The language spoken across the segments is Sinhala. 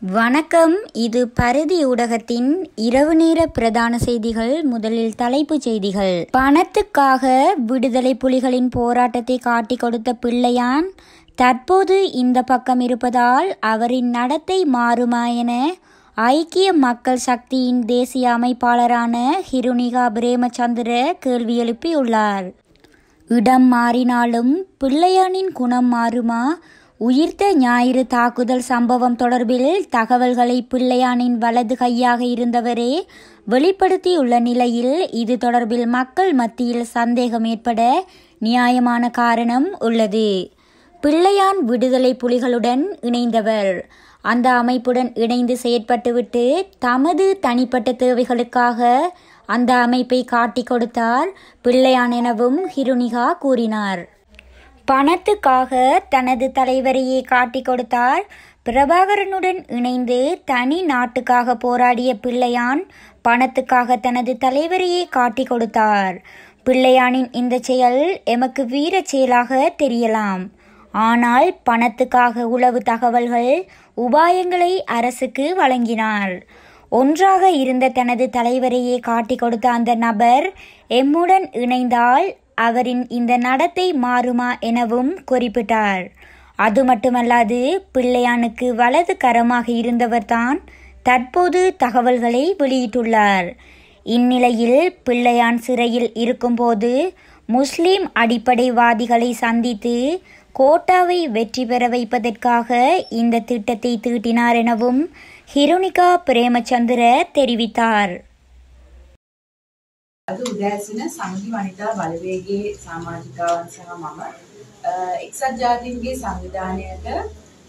வணக்கம். இது பருதி ஊடகத்தின் இரவு நேர பிரதான செய்திகள் முதலில் தலைப்புச் செய்திகள். பணத்துக்காக விடுதலை புலிகளின் போராட்டத்தை காட்டிக் கொடுத்த பிள்ளையான் தற்போது இந்த பக்கம் இருப்பதால் அவரின் நடத்தை மாறுமா என ஐக்கிய மக்கள் சக்தியின் தேசிய அமைப்பாளரான ஹிருனிகா பிரேமச்சந்திர கேள்வி எழுப்பியுள்ளார். இடம் மாறினாலும் பிள்ளையானின் குணம் மாறுமா? உயிர்த்த ஞாயிறு தாக்குதல் சம்பவம் தொடர்பில் தகவல்களை பிள்ளையானின் வலது கையாக இருந்தவரே வெளிப்படுத்தியுள்ள நிலையில் இது தொடர்பில் மக்கள் மத்தியில் சந்தேகம் ஏற்பட நியாயமான காரணம் உள்ளது. பிள்ளையான் விடுதலை புலிகளுடன் இணைந்தவர். அந்த அமைப்புடன் இணைந்து செயற்பட்டுவிட்டு தமது தனிப்பட்ட தேவைகளுக்காக அந்த அமைப்பை காட்டிக் கொடுத்தார் பிள்ளையான் எனவும் ஹிருனிகா கூறினார். பணத்துக்காக தனது தலைவரையே காட்டிக் கொடுத்தார். பிரபாகரனுடன் இணைந்து தனி நாட்டுக்காக போராடிய பிள்ளையான் பணத்துக்காக தனது தலைவரையே காட்டிக் கொடுத்தார். பிள்ளையானின் இந்த செயல் எமக்கு வீரச் செயலாக தெரியலாம். ஆனால் பணத்துக்காக உளவு தகவல்கள் உபாயங்களை அரசுக்கு வழங்கினார் ஒன்றாக இருந்த தனது தலைவரையே காட்டிக் கொடுத்த அந்த நபர் எம்முடன் இணைந்தால் அவரின் இந்த நடத்தை மாறுமா எனவும் குறிப்பிட்டார். அது மட்டுமல்லாது பிள்ளையானுக்கு வலது கரமாக இருந்தவர்தான் தற்போது தகவல்களை வெளியிட்டுள்ளார். இந்நிலையில் பிள்ளையான் சிறையில் இருக்கும்போது முஸ்லிம் அடிப்படைவாதிகளை சந்தித்து கோட்டாவை வெற்றி பெற வைப்பதற்காக இந்த திட்டத்தை தீட்டினார் எனவும் ஹிருனிகா பிரேமச்சந்திர தெரிவித்தார் අද උදෑසන සංගි වනිතා බලවේගේ සාමාජිකාවන් සහ මම අ, එක්සත් ජාතීන්ගේ සංවිධානයට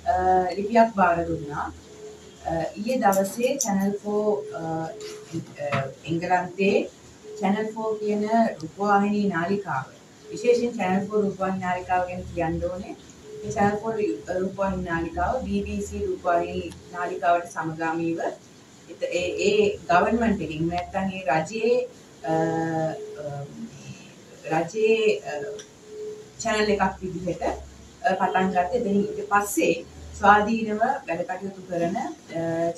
අ, ලිපියක් බාර දුන්නා. අ, ඊයේ දවසේ Channel 4 අ, අ, එංගලන්තයේ Channel 4 කියන රූපවාහිනී නාලිකාව විශේෂයෙන් Channel 4 රූපවාහිනී නාලිකාව ගැන කියන්න ඕනේ. මේ Channel 4 රූපවාහිනී නාලිකාව BBC රූපවාහිනී නාලිකාවට සමගාමීව එත- ඒ ඒ ගවර්න්මන්ට් එකකින් නැත්නම් ඒ රජයේ අ, අ, රජයේ චැනල් එකක් විදිහට අ, පටන් ගත්ත එතන ඊට පස්සේ ස්වාධීනව වැඩ කටයුතු කරන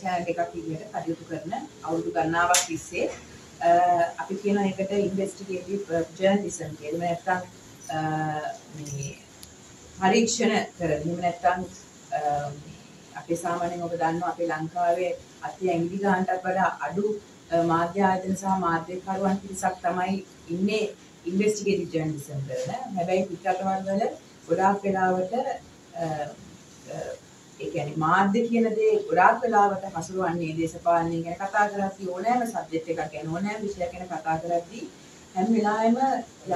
චැනල් එකක් විදිහට කටයුතු කරන අවුරුදු ගණනාවක් තිස්සේ අ, අපි කියන එකට ඉන්වෙස්ටිගේටිව් ජර්නලිසම් කියලා. එහෙම නැත්නම් අ, මේ පරීක්ෂණ කරන. එහෙම නැත්නම් අ, අපේ සාමාන්‍යයෙන් ඔබ දන්නවා අපේ ලංකාවේ අති ඇඟිලි ගන්නටත් වඩා අඩු අ, මාධ්‍ය ආයතන සහ මාධ්‍යකරුවන් පිරිසක් තමයි ඉන්නේ ඉන්වෙස්ටිගේටිව් ජර්නලිසම් කරන. හැබැයි පිටරටවල් වල ගොඩාක් වෙලාවට අ, අ, ඒ කියන්නේ මාධ්‍ය කියන දේ ගොඩාක් වෙලාවට හසුරුවන්නේ දේශපාලනය ගැන කතා කරද්දී ඕනෑම සබ්ජෙක්ට් එකක් ගැන ඕනෑම විෂයක් ගැන කතා කරද්දී හැම වෙලාවෙම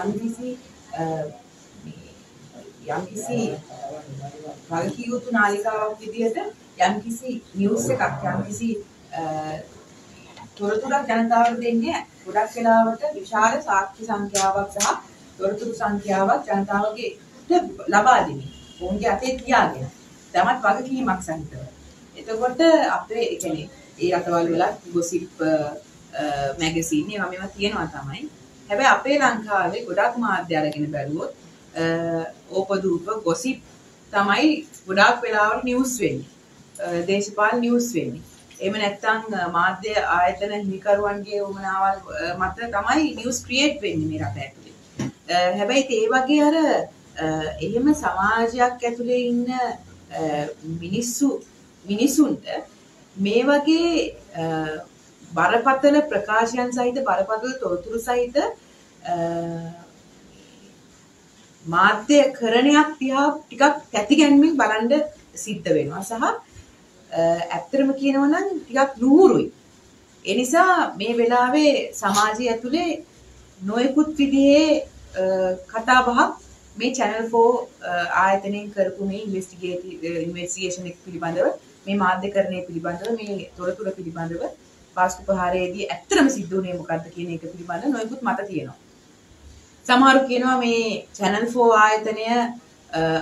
යම්කිසි අ, මේ යම්කිසි වගකිය යුතු නාලිකාවක් විදිහට යම්කිසි නිවුස් එකක් යම්කිසි අ, තොරතුරක් ජනතාවට දෙන්නේ ගොඩක් වෙලාවට විශාල සාක්ෂි සංඛ්‍යාවක් සහ තොරතුරු සංඛ්‍යාවක් ජනතාවගේ ලබා දෙන්නේ. ඔවුන්ගේ අතේ තියාගෙන. තමත් වගකීමක් සහිතව. එතකොට අපේ ඒ කියන්නේ ඒ රටවල් වල ගොසිප් මැගසින් ඒවා මේවා තියෙනවා තමයි. හැබැයි අපේ ලංකාවේ ගොඩක් මාධ්‍ය අරගෙන බැලුවොත් ඕපදූප ගොසිප් තමයි ගොඩාක් වෙලාවට නිවුස් වෙන්නේ. අ, දේශපාලන නිවුස් වෙන්නේ. එහෙම නැත්නම් අ, මාධ්‍ය ආයතන හිමිකරුවන්ගේ උමනාවල් අ, මත තමයි නිවුස් ක්‍රියේට් වෙන්නේ මේ රට ඇතුලේ. අ, හැබැයි ඒ වගේ අර අ, එහෙම සමාජයක් ඇතුලේ ඉන්න අ, මිනිස්සු මිනිසුන්ට මේ වගේ අ, බරපතල ප්‍රකාශයන් සහිත බරපතල තොරතුරු සහිත අ, මාධ්‍ය කරණයක් තියා ටිකක් තැතිගැන්මින් බලන්න සිද්ධ වෙනවා සහ අ, ඇත්තටම කියනවා නම් ටිකක් නුහුරුයි. ඒ නිසා මේ වෙලාවේ සමාජය ඇතුලේ නොයෙකුත් විදිහේ අ, කතා බහක් මේ Channel 4 අ, uh, ආයතනයෙන් කරපු මේ ඉන්වෙස්ටිගේටිව් ඉන්වෙස්ටිගේෂන් uh, එක පිළිබඳව මේ මාධ්‍යකරණය පිළිබඳව මේ තොරතුරු පිළිබඳව වාස්තු ප්‍රහාරයේදී ඇත්තටම සිද්ධ වුණේ මොකක්ද කියන එක පිළිබඳව නොයෙකුත් මත තියෙනවා. සමහරු කියනවා මේ Channel 4 ආයතනය අ,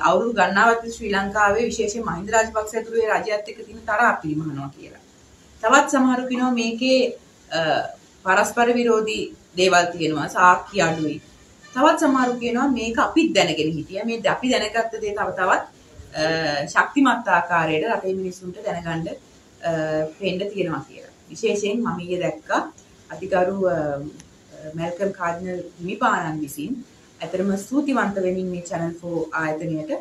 අවුරුදු ගණනාවක් තිස්සේ ශ්‍රී ලංකාවේ විශේෂයෙන් මහින්ද රාජපක්ෂ ඇතුළු ඒ රජයත් එක්ක තියෙන තරහ පිළිමහනවා කියලා. තවත් සමහරු කියනවා මේකේ පරස්පර විරෝධී දේවල් තියෙනවා සාක්කි අඩුයි. තවත් සමහරු කියනවා මේක අපිත් දැනගෙන හිටියා. මේ අපි දැනගත්ත දේ තව තවත් ශක්තිමත් ආකාරයට රටේ මිනිස්සුන්ට දැනගන්න පෙන්න තියෙනවා කියලා. විශේෂයෙන් මම ඊයේ දැක්කා අතිගරු මැල්කම් කාඩිනල් හිමිපාණන් විසින් ඇතරම ස්තුතිවන්ත වෙමින් මේ channel 4 ආයතනයට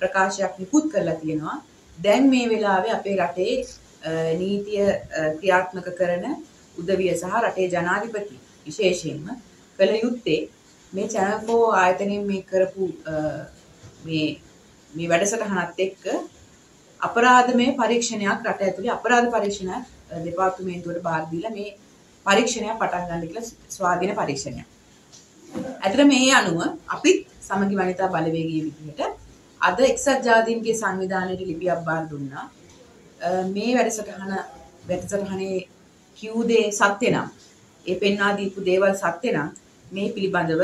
ප්‍රකාශයක් නිකුත් කරලා තියෙනවා. දැන් මේ වෙලාවේ අපේ රටේ නීතිය ක්‍රියාත්මක කරන උදවිය සහ රටේ ජනාධිපති විශේෂයෙන්ම කළ යුත්තේ මේ channel 4 ආයතනයෙන් මේ කරපු මේ මේ වැඩසටහනත් එක්ක අපරාධමය පරීක්ෂණයක් රට ඇතුලේ අපරාධ පරීක්ෂණයක් දෙපාර්තමේන්තුවට බාර දීලා මේ පරීක්ෂණයක් පටන් ගන්න කියලා ස්වාධීන පරීක්ෂණයක්. ඇතර මේ අනුව අපිත් සමගි වනිතා බලවේගයේ විදිහට අද එක්සත් ජාතීන්ගේ සංවිධානයට ලිපියක් බාර දුන්නා. මේ වැඩසටහන වැඩසටහනේ කිව් දේ සත්‍ය නම් ඒ පෙන්වා දීපු දේවල් සත්‍ය නම් මේ පිළිබඳව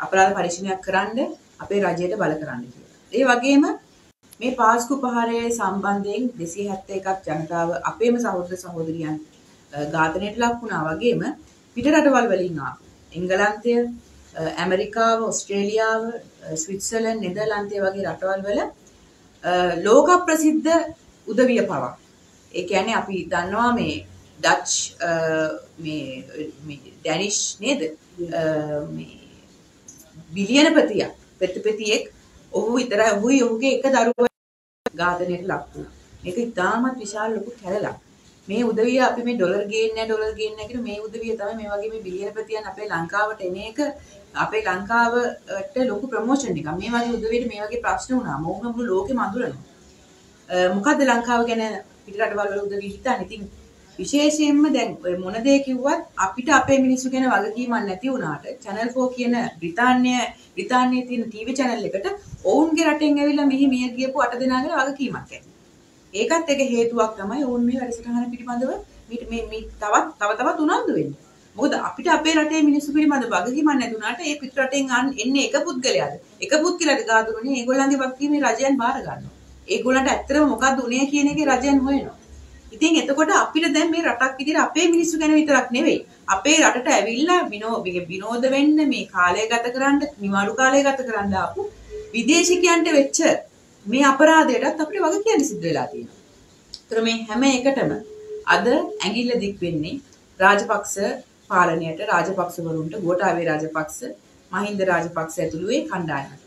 අපරාධ පරීක්ෂණයක් කරන්න අපේ රජයට බල කරන්න කියලා. ඒ වගේම මේ පාස්කු පහරය සම්බන්ධයෙන් 271ක් ජනතාව අපේම සහෝදර සහෝදරියන් ඝාතනයට ලක් වුණා වගේම පිට රටවල් වලින් ආපු එංගලන්තය ඇමරිකාව ඔස්ට්‍රේලියාව ස්විට්සර්ලන්ඩ් නෙදර්ලන්තය වගේ රටවල් වල ලෝක ප්‍රසිද්ධ උදවිය පවා ඒ කියන්නේ අපි දන්නවා මේ ඩච් මේ ඩැනිෂ් නේද මේ බිලියනපතියක් පෙත්තපතියෙක් ඔහු විතරයි ඔහුයි ඔහුගේ එක දරුවා ඝාතනයට ලක් වුණා. මේක ඉතාමත් විශාල ලොකු කැලලක්. මේ උදවිය අපි මේ ඩොලර් ගේන්නේ ඩොලර් ගේන්නේ කියලා මේ උදවිය තමයි මේ වගේ මේ බිලියනපතියන් අපේ ලංකාවට එන එක අපේ ලංකාවට ලොකු ප්‍රොමෝෂන් එකක්. මේ වගේ උදවියට මේ වගේ ප්‍රශ්න වුණාම ඕන මුළු ලෝකෙම අඳුරනවා. මොකද්ද ලංකාව ගැන පිට රටවල් වල උදවිය හිතන්නේ? ඉතින් විශේෂයෙන්ම දැන් ඔය මොන දේ කිව්වත් අපිට අපේ මිනිස්සු ගැන වගකීමක් නැති වුණාට channel 4 කියන බ්‍රිතාන්‍ය බ්‍රිතාන්‍යයේ තියෙන ටීවී channel එකට ඔවුන්ගේ රටෙන් ඇවිල්ලා මෙහි මිය ගියපු අට දෙනා ගැන වගකීමක් ඇති. ඒකත් එක හේතුවක් තමයි ඔවුන් මේ වැඩසටහන පිළිබඳව මේ මේ තවත් තව තවත් උනන්දු වෙන්නේ. මොකද අපිට අපේ රටේ මිනිස්සු පිළිබඳව වගකීමක් නැතුණාට ඒ පිට රටෙන් එන්නේ එක පුද්ගලයාද. එක පුද්ගලයාද ගාතුරුනේ ඒගොල්ලන්ගේ වගකීම රජයන් බාර ගන්නවා. ඒගොල්ලන්ට ඇත්තටම මොකද්ද උනේ කියන එකේ රජයන් හොයනවා. ඉතින් එතකොට අපිට දැන් මේ රටක් විදිහට අපේ මිනිස්සු ගැන විතරක් නෙවෙයි අපේ රටට ඇවිල්ලා විනෝද වෙන්න මේ කාලය ගත කරන්න නිවාඩු කාලය ගත කරන්න ආපු විදේශිකයන්ට වෙච්ච මේ අපරාධයටත් අපිට වග කියන්න සිද්ධ වෙලා තියෙනවා. ඒතර මේ හැම එකටම අද ඇඟිල්ල දික් වෙන්නේ රාජපක්ෂ පාලනයට රාජපක්ෂවරුන්ට ගෝඨාභය රාජපක්ෂ මහින්ද රාජපක්ෂ ඇතුළු ඒ කණ්ඩායමට.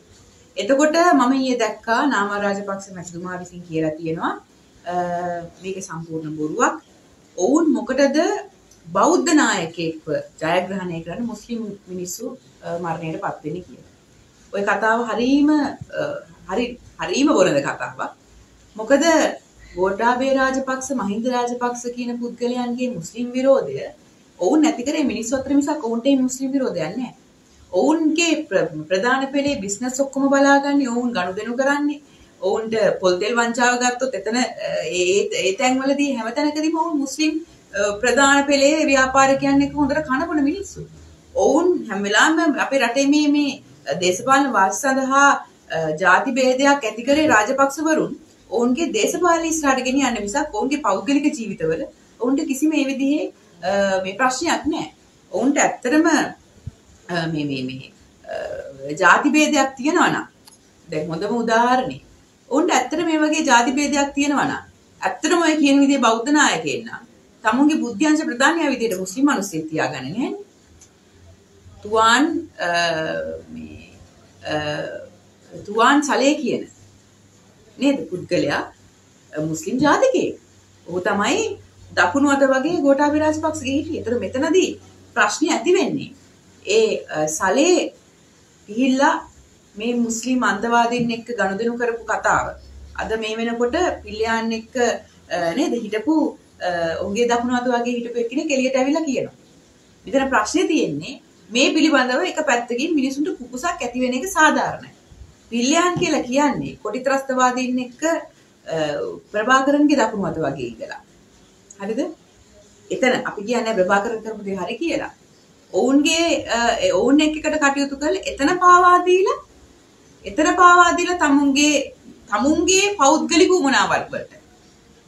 එතකොට මම ඊයේ දැක්කා නාම රාජපක්ෂ මැතිතුමා විසින් කියලා තියෙනවා මේක සම්පූර්ණ බොරුවක්. ඔවුන් මොකටද බෞද්ධ නායකයෙක්ව ජයග්‍රහණය කරන්න මුස්ලිම් මිනිස්සු මරණයට පත් වෙන්නේ කියලා. ওই කතාව හරීම හරි හරීම බොරද කතාවක්. මොකද ගෝඨාභය රාජපක්ෂ මහින්ද රාජපක්ෂ කියන පුද්ගලයන්ගේ මුස්ලිම් විරෝධය ඔවුන් නැති කරේ මිනිස්සු අතර මිසක් ඔවුන්ට මුස්ලිම් විරෝධයක් නැහැ. ඔවුන්ගේ ප්‍රධාන පෙළේ බිස්නස් ඔක්කොම බලාගන්නේ ඔවුන් ගනුදෙනු කරන්නේ ඔවුන්ට පොල්තෙල් වංචාව ගත්තොත් එතන ඒ තැන්වලදී හැමතැනකදීම ඔවුන් මුස්ලිම් ප්‍රධාන පෙළේ ව්‍යාපාරිකයන් එක්ක හොඳට කනබොන මිනිස්සු. ඔවුන් හැම වෙලාවෙම අපේ රටේ මේ මේ දේශපාලන වාසි සඳහා ಜಾති ભેදයක් ඇති කරේ රාජපක්ෂවරුන්. ඔවුන්ගේ දේශපාලන ඉස්සරහට ගෙනියන්න මිසක් ඔවුන්ගේ පෞද්ගලික ජීවිතවල ඔවුන්ට කිසිම ඒ විදිහේ මේ ප්‍රශ්නයක් නැහැ. ඔවුන්ට ඇත්තටම මේ මේ මේ ಜಾති ભેදයක් තියෙනවා නම් දැන් හොඳම උදාහරණේ ඔවුන්ට ඇත්තට මේ වගේ ಜಾති ભેදයක් තියෙනවා නම් ඇත්තටම ඔය කියන විදිහේ බෞද්ධ නායකයෙක් නම් තමුන්ගේ බුද්ධ්‍යංශ ප්‍රධානියා විදිහට මුස්ලිම් මිනිස්සෙක් තියාගන්නේ නැහැ. තුවාන් මේ තුවාන් සලේ කියන නේද පුද්ගලයා මුස්ලිම් ජාතිකයෙක්. ඔහු තමයි දකුණු අත වගේ ගෝඨාභය රාජපක්ෂගේ හිටියේ. ඒතර මෙතනදී ප්‍රශ්නේ ඇති වෙන්නේ ඒ සලේ ගිහිල්ලා මේ මුස්ලිම් අන්තවාදීන් එක්ක ගනුදෙනු කරපු කතාව අද මේ වෙනකොට පිල්ලියන් එක්ක නේද හිටපු ඔහුගේ දකුණු අත වගේ හිටපු එක්කෙනෙක් එළියට ඇවිල්ලා කියනවා. මෙතන ප්‍රශ්නේ තියෙන්නේ මේ පිළිබඳව එක පැත්තකින් මිනිසුන්ට කුකුසක් ඇති වෙන එක සාධාරණයි. පිල්ලියන් කියලා කියන්නේ කොටිත්‍රස්තවාදීන් එක්ක ප්‍රභාකරන්ගේ දකුණු අත වගේ ඉඳලා. හරිද? එතන අපි කියන්නේ ප්‍රභාකරන් කරපු දේ හරි කියලා. ඔවුන්ගේ ඔවුන් එක්කකට කටයුතු කරලා එතන පාවා දීලා එතන පාවා දීලා තමුන්ගේ තමුන්ගේ පෞද්ගලික උමනාවල් වලට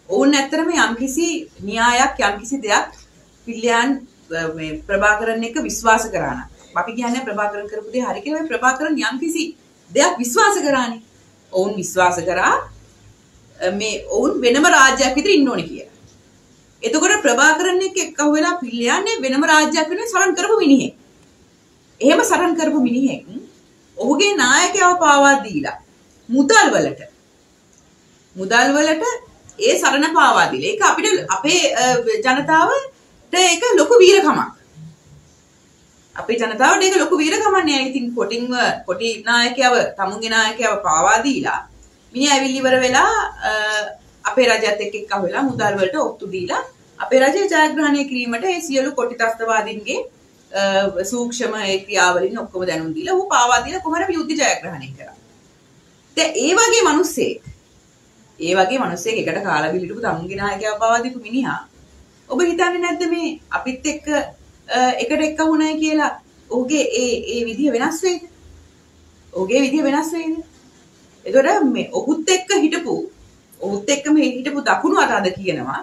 ඔවුන් ඇත්තටම යම්කිසි න්‍යායක් යම්කිසි දෙයක් පිල්ලයන් මේ ප්‍රභාකරන් එක විශ්වාස කරා නම් අපි කියන්නේ ප්‍රභාකරන් කරපු දේ හරි කියලා ප්‍රභාකරන් යම්කිසි දෙයක් විශ්වාස කරානේ. ඔවුන් විශ්වාස කරා මේ ඔවුන් වෙනම රාජ්‍යයක් විතර ඉන්න ඕනේ කියලා. එතකොට ප්‍රභාකරන් එක්ක එක්ක වෙලා පිල්ලයන්නේ වෙනම රාජ්‍යයක් වෙනුවෙන් සරන් කරපු මිනිහෙක්. එහෙම සරන් කරපු මිනිහෙක් ඔහුගේ නායකයව පාවා දීලා මුදල් වලට මුදල් වලට ඒ සරණ පාවා දීලා ඒක අපිට අපේ ජනතාවට ඒක ලොකු වීරකමක්. අපේ ජනතාවට ඒක ලොකු වීරකමක් නෑ. ඉතින් කොටින්ව කොටි නායකයව තමුන්ගේ නායකයව පාවා දීලා මිනිහා ඇවිල්ලි ඉවර වෙලා අපේ රජයත් එක්ක එක්ක වෙලා මුදල් වලට ඔත්තු දීලා අපේ රජය ජයග්‍රහණය කිරීමට ඒ සියලු කොටි ත්‍රස්තවාදීන්ගේ සූක්ෂම ඒ ක්‍රියාවලින් ඔක්කොම දැනුම් දීලා ඌ පාවා දීලා කොහොමද යුද්ධ ජයග්‍රහණය කරා. දැන් ඒ වගේ මිනිස්සෙක් ඒ වගේ මිනිස්සෙක් එකට කාලා බිලිටපු තමුන්ගේ නායකයා පාවා දීපු මිනිහා ඔබ හිතන්නේ නැද්ද මේ අපිත් එක්ක එකට එක්ක වුණයි කියලා ඔහුගේ ඒ ඒ විදිය වෙනස් වෙයිද? ඔහුගේ විදිය වෙනස් වෙයිද? එතකොට මේ ඔහුත් එක්ක හිටපු ඔහුත් එක්කම හිටපු දකුණු අතද කියනවා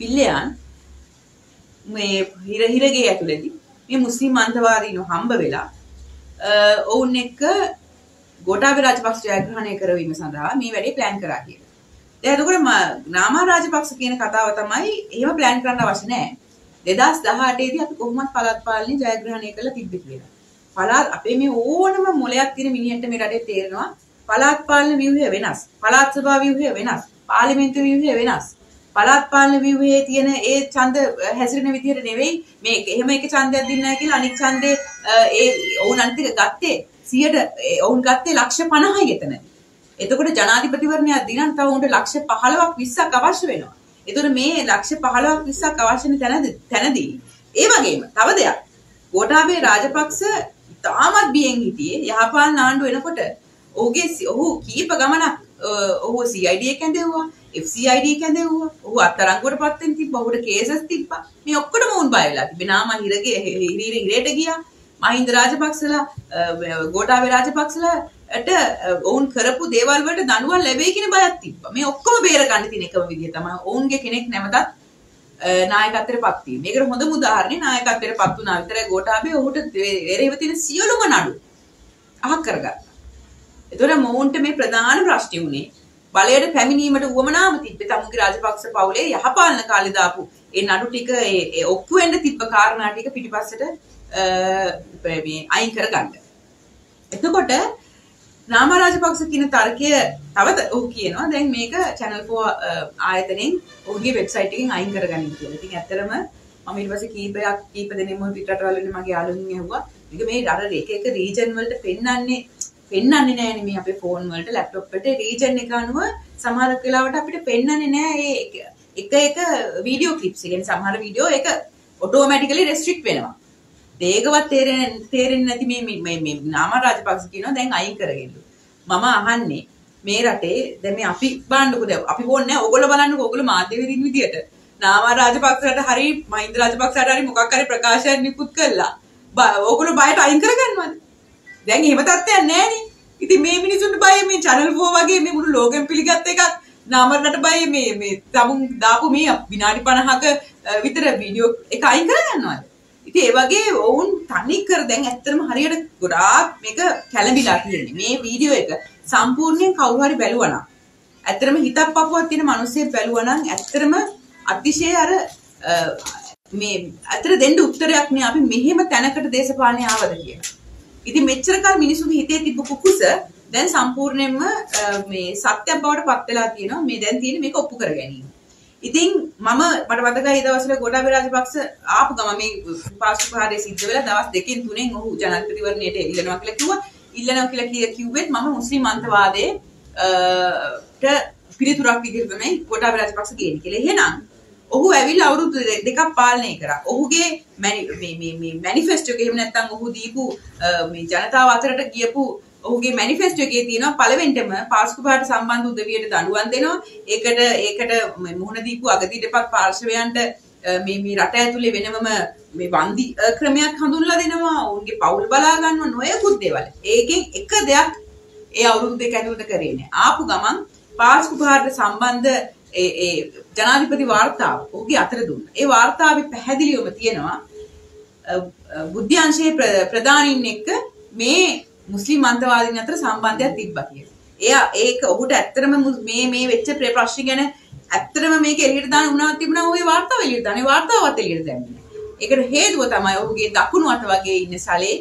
පිල්ලයන් මේ හිර හිරගේ ඇතුළේදී මේ මුස්ලිම් අන්තවාදීනු හම්බ වෙලා ඔවුන් එක්ක ගෝඨාභය රාජපක්ෂ ජයග්‍රහණය කරවීම සඳහා මේ වැඩේ ප්ලෑන් කරා කියලා. දැන් එතකොට නාමා රාජපක්ෂ කියන කතාව තමයි එහෙම ප්ලෑන් කරන්න අවශ්‍ය නැහැ. 2018 දී අපි කොහොමත් පළාත් පාලනය ජයග්‍රහණය කරලා තිබ්බේ කියලා. පළාත් අපේ මේ ඕනම මොලයක් තියෙන මිනිහෙන්ට මේ රටේ තේරෙනවා පළාත් පාලන ව්‍යුහය වෙනස්. පළාත් සභා ව්‍යුහය වෙනස්. පාර්ලිමේන්තු ව්‍යුහය වෙනස්. පළාත් පාලන ව්‍යුහයේ තියෙන ඒ ඡන්ද හැසිරෙන විදිහට නෙවෙයි මේ එහෙම එක ඡන්දයක් දෙන්නේ නැහැ කියලා අනික් ඡන්දේ ඒ ඔවුන් අනිත් එක ගත්තේ 100ට ඔවුන් ගත්තේ ලක්ෂ 50යි එතන. එතකොට ජනාධිපතිවරණයක් දිනන් තව උන්ට ලක්ෂ 15ක් 20ක් අවශ්‍ය වෙනවා. එතකොට මේ ලක්ෂ 15ක් 20ක් අවශ්‍ය වෙන තැනදී තැනදී ඒ වගේම තව දෙයක් ගෝඨාභය රාජපක්ෂ තාමත් බියෙන් හිටියේ යහපාලන ආණ්ඩුව එනකොට ඔහුගේ ඔහු කීප ගමනක් ඔහු CID එක ඇඳෙව්වා FCID එක ඇඳෙව්වා. ඔහු අත්අඩංගුවට පත් වෙන්න තිබ්බා. ඔහුට කේසස් තිබ්බා. මේ ඔක්කොටම උන් බය වෙලා තිබේ නාම හිරගේ හිරේ හිරේට ගියා. මහින්ද රාජපක්ෂලා ගෝඨාභය රාජපක්ෂලාට ඔවුන් කරපු දේවල් වලට දඬුවම් ලැබෙයි කියන බයක් තිබ්බා. මේ ඔක්කොම බේර ගන්න තියෙන එකම විදිය තමයි ඔවුන්ගේ කෙනෙක් නැවතත් නායකත්වයට පත් වීම. මේකට හොඳම උදාහරණේ නායකත්වයට පත් වුණා. විතරයි ගෝඨාභය ඔහුට එරෙහිව තියෙන සියලුම නඩු අහක් කරගත්තා. එතකොට මොවුන්ට මේ ප්‍රධාන ප්‍රශ්නේ උනේ බලයට පැමිණීමට උවමනාම තිබ්බේ තමුන්ගේ රාජපක්ෂ පවුලේ යහපාලන කාලේ දාපු ඒ නඩු ටික ඒ ඔක්කු වෙන්න තිබ්බ කාරණා ටික පිටිපස්සට මේ අයින් කරගන්න. එතකොට නාම රාජපක්ෂ කියන තර්කය තව ඔහු කියනවා දැන් මේක channel 4 ආයතනයෙන් ඔහුගේ වෙබ්සයිට් එකෙන් අයින් කරගන්න කියලා. ඉතින් ඇත්තටම මම ඊට පස්සේ කීපයක් කීප දෙනෙක්ම පිටරටවල ඉන්න මගේ යාළුවන්ගෙන් ඇහුවා මේක මේ අර එක එක රීජන් වලට පෙන්වන්නේ පෙන්වන්නේ නැහැ මේ අපේ ෆෝන් වලට ලැප්ටොප් වලට රීජන් එක අනුව සමහර වෙලාවට අපිට පෙන්වන්නේ නැහැ ඒ එක එක වීඩියෝ ක්ලිප්ස්. ඒ කියන්නේ සමහර වීඩියෝ ඒක ඔටෝමැටිකලි රෙස්ට්‍රික්ට් වෙනවා. ඒකවත් තේරෙන්නේ තේරෙන්නේ නැති මේ මේ මේ නාම රාජපක්ෂ කියනවා දැන් අයින් කරගෙනලු. මම අහන්නේ මේ රටේ දැන් මේ අපි බලන්නකෝ දැන් අපි ඕනේ නැහැ ඕගොල්ලෝ බලන්නකෝ ඕගොල්ලෝ මාධ්‍යවේදීන් විදියට නාම රාජපක්ෂට හරි මහින්ද රාජපක්ෂට හරි මොකක් හරි ප්‍රකාශයක් නිකුත් කළා. ඕගොල්ලෝ බයට අයින් කරගන්නවද? දැන් එහෙම තත්ත්වයක් නැහැනේ. ඉතින් මේ මිනිසුන්ට බය මේ channel 4 වගේ මේ මුළු ලෝකෙම පිළිගත් එකක් නාමරට බය මේ මේ තමුන් දාපු මේ විනාඩි 50ක විතර වීඩියෝ එක අයින් කරගන්නවද? ඉතින් ඒ වගේ ඔවුන් තනි කර දැන් ඇත්තටම හරියට ගොඩාක් මේක කැළඹිලා තියෙන්නේ. මේ වීඩියෝ එක සම්පූර්ණයෙන් කවුරු හරි බැලුවා නම් ඇත්තටම හිතක් පපුවක් තියෙන මිනිස්සෙක් බැලුවා නම් ඇත්තටම අතිශය අර මේ අතර දෙන්න උත්තරයක් නේ අපි මෙහෙම තැනකට දේශපාලනය ආවද කියලා. ඉතින් මෙච්චර කල් මිනිසුන්ගේ හිතේ තිබ්බ කුකුස දැන් සම්පූර්ණයෙන්ම මේ සත්‍යයක් බවට පත් වෙලා තියෙනවා. මේ දැන් තියෙන්නේ මේක ඔප්පු කර ගැනීම. ඉතින් මම මට මතකයි ඒ දවස්වල ගෝඨාභය රාජපක්ෂ ආපු ගම මේ පාස්කු පහරේ සිද්ධ වෙලා දවස් දෙකකින් තුනෙන් ඔහු ජනාධිපතිවරණයට ඉල්ලනවා කියලා කිව්වා. ඉල්ලනවා කියලා කිව්වෙත් මම මුස්ලිම් අන්තවාදයේ ට පිළිතුරක් විදිහට තමයි ගෝඨාභය රාජපක්ෂ කියන්නේ කියලා. එහෙනම් ඔහු ඇවිල්ලා අවුරුදු දෙකක් පාලනය කරා. ඔහුගේ මේ මැනිෆෙස්ටෝ එක එහෙම නැත්නම් ඔහු දීපු මේ ජනතාව අතරට ගියපු ඔහුගේ මැනිෆෙස්ටෝ එකේ තියෙනවා පළවෙනිටම පාස්කු පාට සම්බන්ධ උදවියට දඬුවම් දෙනවා. ඒකට ඒකට මුහුණ දීපු අගතියටපත් පාර්ශවයන්ට මේ මේ රට ඇතුලේ වෙනමම මේ වන්දි ක්‍රමයක් හඳුන්ලා දෙනවා. ඔවුන්ගේ පවුල් බලා ගන්නවා නොයෙකුත් දේවල්. ඒකෙන් එක දෙයක් ඒ අවුරුදු දෙක ඇතුළත කරේ නෑ. ආපු ගමන් පාස්කු පාට සම්බන්ධ ඒ ඒ ජනාධිපති වාර්තාව ඔහුගේ අතට දුන්නා. ඒ වාර්තාවේ පැහැදිලිවම තියෙනවා බුද්ධ්‍යංශයේ ප්‍රධානීන් එක්ක මේ මුස්ලිම් අන්තවාදීන් අතර සම්බන්ධයක් තිබ්බා කියලා. එයා ඒක ඔහුට ඇත්තටම මේ මේ වෙච්ච ප්‍රශ්න ගැන ඇත්තටම මේක එළියට දාන්න උනවත් තිබුණා ඔය වාර්තාව එළියට දාන්න. ඒ වාර්තාවත් එළියට දැම්මේ. ඒකට හේතුව තමයි ඔහුගේ දකුණු අත වගේ ඉන්න සලේ